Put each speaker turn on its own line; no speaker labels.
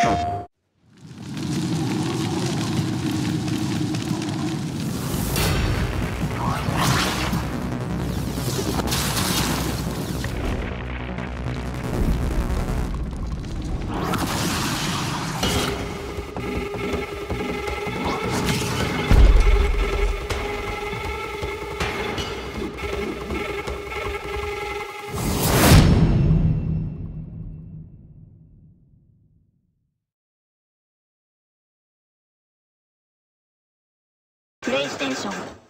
Oh. レイステーション